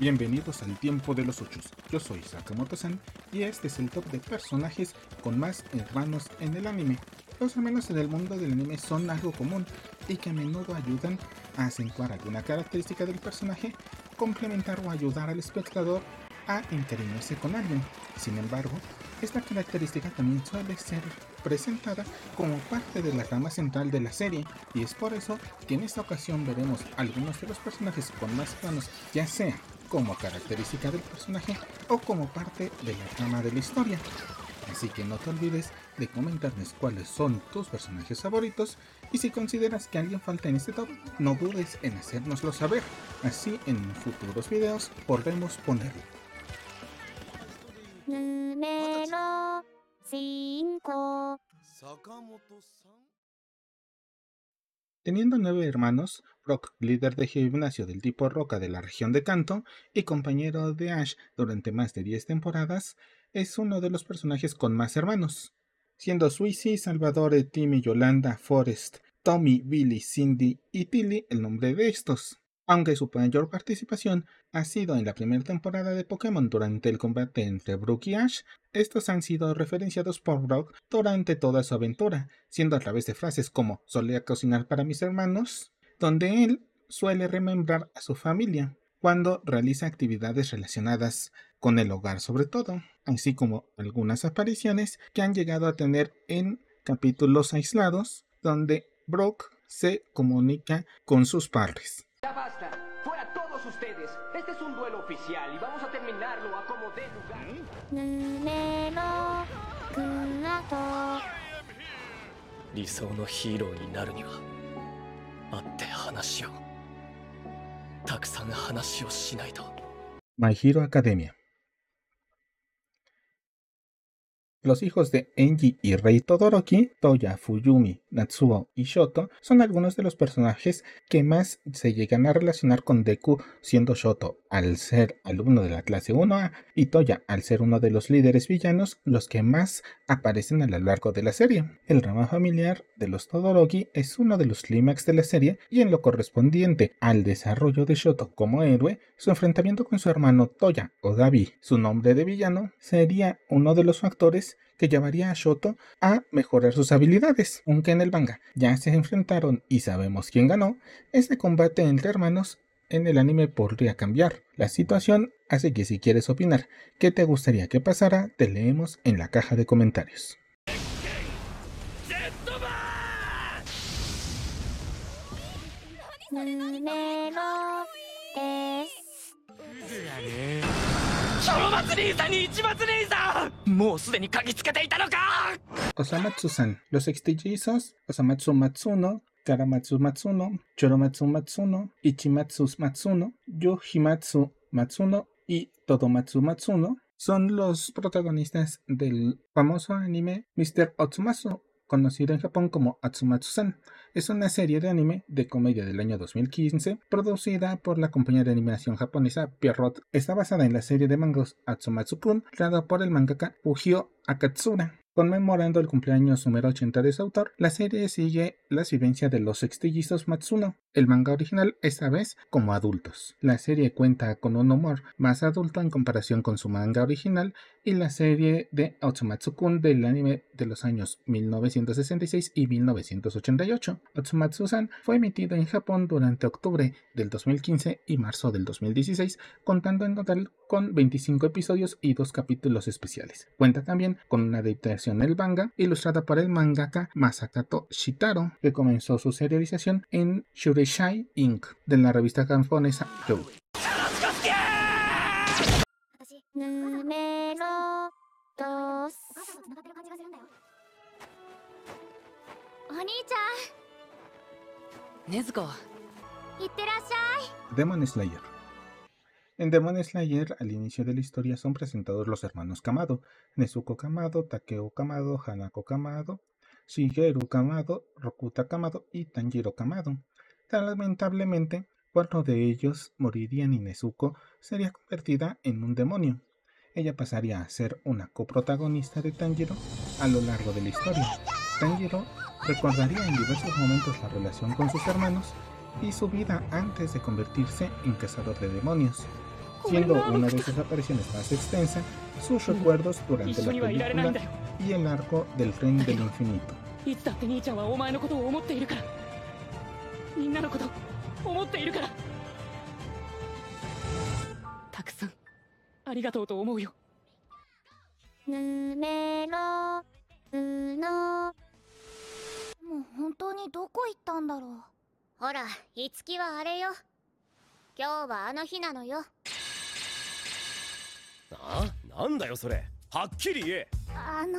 Bienvenidos al tiempo de los ochos. Yo soy Sakamoto-san y este es el top de personajes con más hermanos en el anime. Los hermanos en el mundo del anime son algo común y que a menudo ayudan a acentuar alguna característica del personaje, complementar o ayudar al espectador a encariñarse con alguien. Sin embargo, esta característica también suele ser presentada como parte de la rama central de la serie y es por eso que en esta ocasión veremos algunos de los personajes con más hermanos, ya sea como característica del personaje o como parte de la trama de la historia. Así que no te olvides de comentarnos cuáles son tus personajes favoritos y si consideras que alguien falta en este top, no dudes en hacérnoslo saber. Así en futuros videos podremos ponerlo. Número 5 Teniendo nueve hermanos, Brock, líder de gimnasio del tipo Roca de la región de Kanto y compañero de Ash durante más de 10 temporadas, es uno de los personajes con más hermanos, siendo Suisi, Salvador, Timmy, Yolanda, Forrest, Tommy, Billy, Cindy y Tilly el nombre de estos. Aunque su mayor participación ha sido en la primera temporada de Pokémon durante el combate entre Brook y Ash, estos han sido referenciados por Brock durante toda su aventura, siendo a través de frases como solía cocinar para mis hermanos, donde él suele remembrar a su familia cuando realiza actividades relacionadas con el hogar sobre todo, así como algunas apariciones que han llegado a tener en capítulos aislados donde Brock se comunica con sus padres. Ya basta, fuera todos ustedes. Este es un duelo oficial y vamos a terminarlo a como dé lugar. Número 9 理想のヒーローになるには会って話をたくさん話をしないと My Hero Academia. Los hijos de Enji y Rei Todoroki, Toya, Fuyumi, Natsuo y Shoto, son algunos de los personajes que más se llegan a relacionar con Deku, siendo Shoto, al ser alumno de la clase 1A, y Toya, al ser uno de los líderes villanos, los que más aparecen a lo largo de la serie. El rama familiar de los Todoroki es uno de los clímax de la serie, y en lo correspondiente al desarrollo de Shoto como héroe, su enfrentamiento con su hermano Toya o Dabi, su nombre de villano, sería uno de los factores que llevaría a Shoto a mejorar sus habilidades. Aunque en el manga ya se enfrentaron y sabemos quién ganó, este combate entre hermanos en el anime podría cambiar. La situación hace que si quieres opinar qué te gustaría que pasara, te leemos en la caja de comentarios. Osamatsu-san, los extillizos, Osamatsu Matsuno, Karamatsu Matsuno, Choromatsu Matsuno, Ichimatsu Matsuno, Yuhimatsu Matsuno y Todomatsu Matsuno son los protagonistas del famoso anime Mr. Otsumatsu, conocido en Japón como Atsumatsu-san. Es una serie de anime de comedia del año 2015 producida por la compañía de animación japonesa Pierrot. Está basada en la serie de mangas Atsumatsu-kun, creada por el mangaka Fujio Akatsura. Conmemorando el cumpleaños número 80 de su autor, la serie sigue las vivencias de los sextillizos Matsuno, el manga original esta vez como adultos. La serie cuenta con un humor más adulto en comparación con su manga original y la serie de Otsumatsu-kun del anime de los años 1966 y 1988. Otsumatsu-san fue emitido en Japón durante octubre del 2015 y marzo del 2016, contando en total con 25 episodios y dos capítulos especiales. Cuenta también con una adaptación del manga ilustrada por el mangaka Masakato Shitaro, que comenzó su serialización en Shy Inc. de la revista japonesa Yo. Demon Slayer. En Demon Slayer, al inicio de la historia, son presentados los hermanos Kamado, Nezuko Kamado, Takeo Kamado, Hanako Kamado, Shigeru Kamado, Rokuta Kamado y Tanjiro Kamado, Lamentablemente, cuatro de ellos morirían y Nezuko sería convertida en un demonio. Ella pasaría a ser una coprotagonista de Tanjiro a lo largo de la historia. Tanjiro recordaría en diversos momentos la relación con sus hermanos y su vida antes de convertirse en cazador de demonios. siendo una de sus apariciones más extensa sus recuerdos durante la película y el arco del tren del infinito. みんなのこと思っているから。たくさんありがとうと思うよ。ぬめろうの。もう本当にどこ行ったんだろう。ほらいつきはあれよ。今日はあの日なのよ。あなんだよそれ。はっきり言え。あの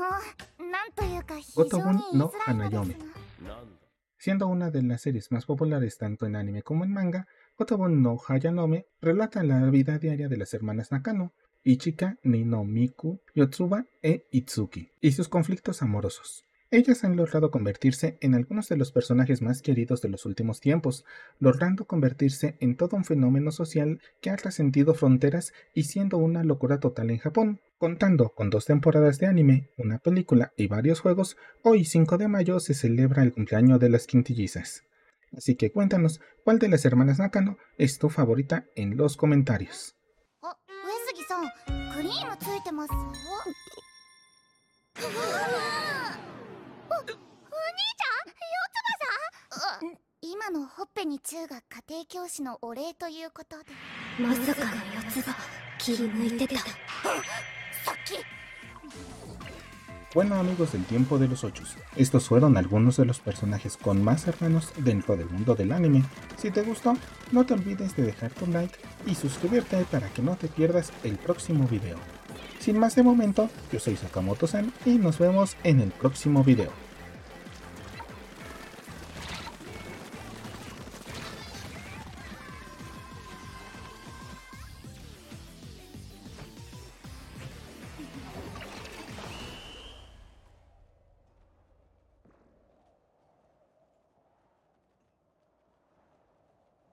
なんというか非常に言いづらいのです Hanayome なんだ Siendo una de las series más populares tanto en anime como en manga, Otobun no Hayanome relata la vida diaria de las hermanas Nakano, Ichika, Nino Miku, Yotsuba e Itsuki, y sus conflictos amorosos. Ellas han logrado convertirse en algunos de los personajes más queridos de los últimos tiempos, logrando convertirse en todo un fenómeno social que ha trascendido fronteras y siendo una locura total en Japón. Contando con dos temporadas de anime, una película y varios juegos, hoy 5 de mayo se celebra el cumpleaños de las quintillizas. Así que cuéntanos cuál de las hermanas Nakano es tu favorita en los comentarios. おお兄ちゃん四つ葉さん今のほっぺにチューが家庭教師のお礼ということでまさかの四つ葉気抜いてたさっき Bueno amigos del tiempo de los ochos, estos fueron algunos de los personajes con más hermanos dentro del mundo del anime. Si te gustó, no te olvides de dejar tu like y suscribirte para que no te pierdas el próximo video. Sin más de momento, yo soy Sakamoto-san y nos vemos en el próximo video.